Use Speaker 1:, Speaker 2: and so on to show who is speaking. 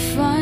Speaker 1: find